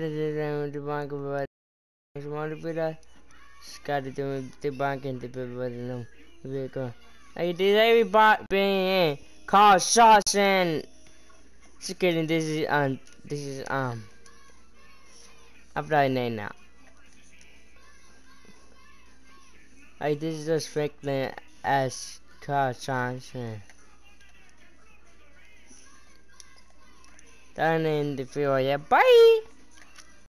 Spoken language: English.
di banca per Semua pira Sekali tu di banca di per no Veko Ay di ay ba be called shots and Just kidding. This is um this is um Apply name now. Hey, this is just fake as Carl Johnson. Done in the field yeah. Bye!